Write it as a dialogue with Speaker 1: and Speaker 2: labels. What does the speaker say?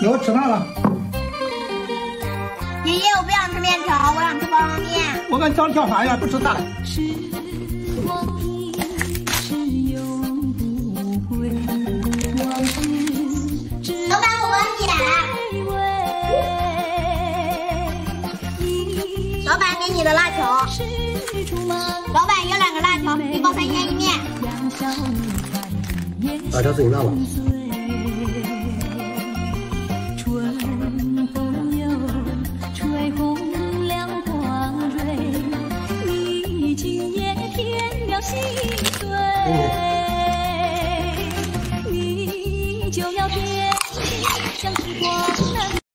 Speaker 1: 给我吃饭了。
Speaker 2: 爷爷，我不想吃面条，我想吃方便面。
Speaker 1: 我跟你叫你叫啥呀？不吃饭了。
Speaker 2: 老板，我帮你来。老板，给你的辣条。老板，要两个辣条，一包三鲜一面。
Speaker 3: 辣条自己拿吧。
Speaker 4: 今夜添了心碎，你就要变心，像时光。